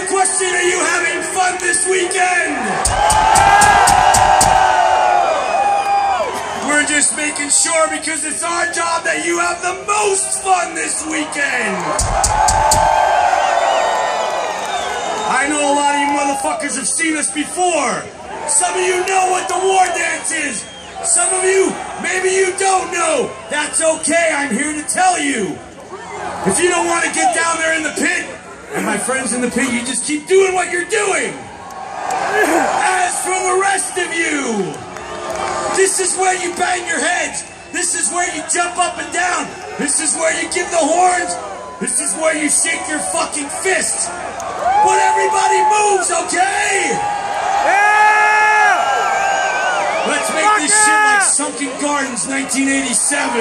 you question. Are you having fun this weekend? We're just making sure because it's our job that you have the most fun this weekend. I know a lot of you motherfuckers have seen us before. Some of you know what the war dance is. Some of you, maybe you don't know. That's okay, I'm here to tell you. If you don't want to get down there in the pit, and my friends in the pit, you just keep doing what you're doing. As for the rest of you, this is where you bang your heads. This is where you jump up and down. This is where you give the horns. This is where you shake your fucking fists. But everybody moves, okay? Yeah! Let's make Fuck this yeah! shit like Sunken Gardens 1987.